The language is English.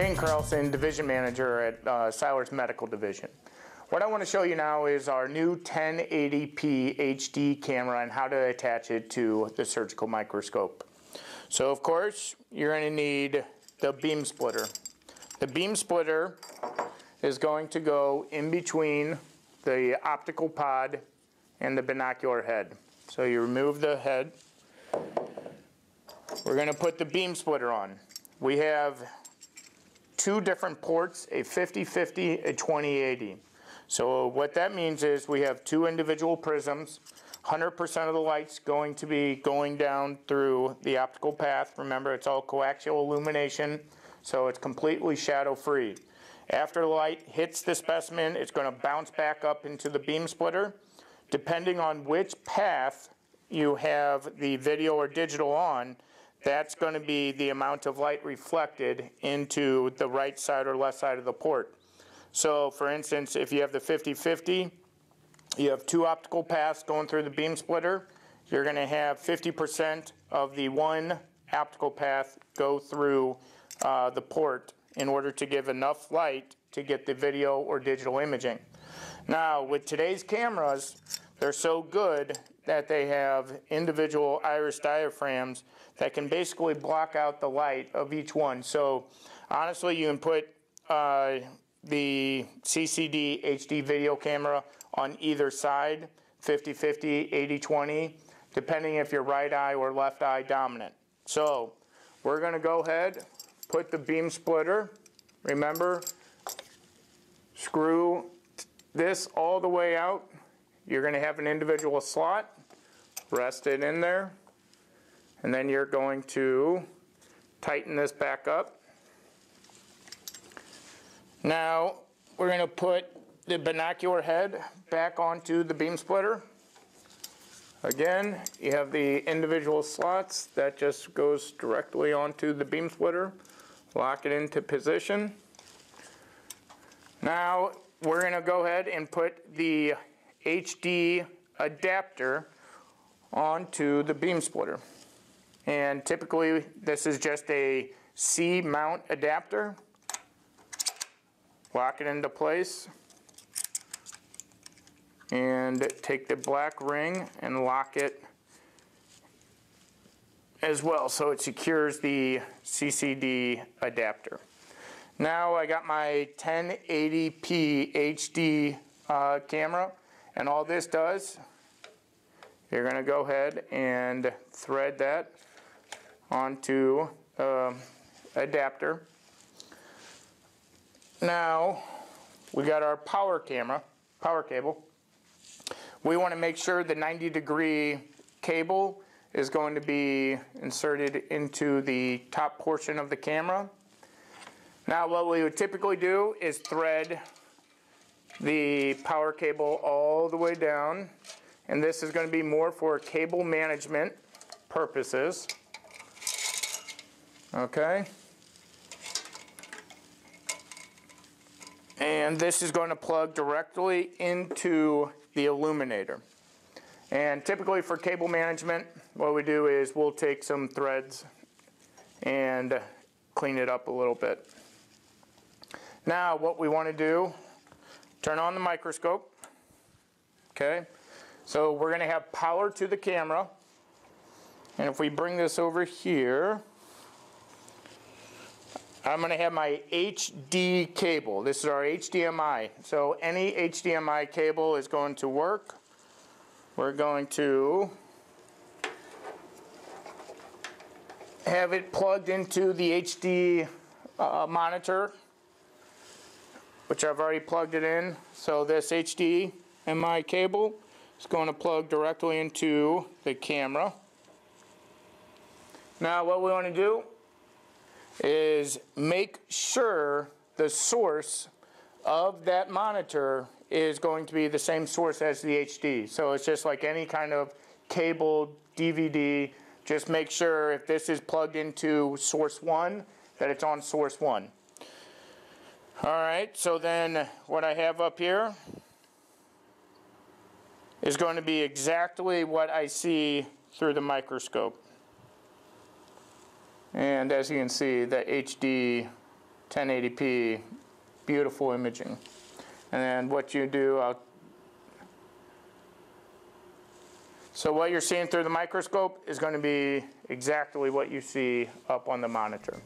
Hi, Dane Carlson, Division Manager at uh, Seiler's Medical Division. What I want to show you now is our new 1080p HD camera and how to attach it to the surgical microscope. So of course, you're going to need the beam splitter. The beam splitter is going to go in between the optical pod and the binocular head. So you remove the head. We're going to put the beam splitter on. We have two different ports, a 50-50, a 20-80. So what that means is we have two individual prisms, 100% of the light's going to be going down through the optical path. Remember, it's all coaxial illumination, so it's completely shadow free. After the light hits the specimen, it's going to bounce back up into the beam splitter. Depending on which path you have the video or digital on, that's going to be the amount of light reflected into the right side or left side of the port. So for instance, if you have the 50-50, you have two optical paths going through the beam splitter. You're going to have 50% of the one optical path go through uh, the port in order to give enough light to get the video or digital imaging. Now, with today's cameras, they're so good that they have individual iris diaphragms that can basically block out the light of each one. So honestly, you can put uh, the CCD HD video camera on either side, 50-50, 80-20, depending if you're right eye or left eye dominant. So we're going to go ahead, put the beam splitter, remember, screw this all the way out. You're going to have an individual slot, rest it in there, and then you're going to tighten this back up. Now we're going to put the binocular head back onto the beam splitter. Again, you have the individual slots that just goes directly onto the beam splitter. Lock it into position. Now we're going to go ahead and put the HD adapter onto the beam splitter. And typically this is just a C mount adapter. Lock it into place and take the black ring and lock it as well so it secures the CCD adapter. Now I got my 1080p HD uh, camera and all this does, you're going to go ahead and thread that onto uh, adapter. Now we got our power camera, power cable. We want to make sure the 90 degree cable is going to be inserted into the top portion of the camera. Now what we would typically do is thread the power cable all the way down and this is going to be more for cable management purposes. Okay. And this is going to plug directly into the illuminator. And typically for cable management, what we do is we'll take some threads and clean it up a little bit. Now what we want to do, turn on the microscope. Okay, so we're going to have power to the camera. And if we bring this over here, I'm going to have my HD cable. This is our HDMI. So any HDMI cable is going to work. We're going to have it plugged into the HD uh, monitor, which I've already plugged it in. So this HDMI cable is going to plug directly into the camera. Now what we want to do is make sure the source of that monitor is going to be the same source as the HD. So it's just like any kind of cable DVD, just make sure if this is plugged into source one, that it's on source one. All right, so then what I have up here is going to be exactly what I see through the microscope. And as you can see, the HD 1080p, beautiful imaging. And what you do, I'll So what you're seeing through the microscope is going to be exactly what you see up on the monitor.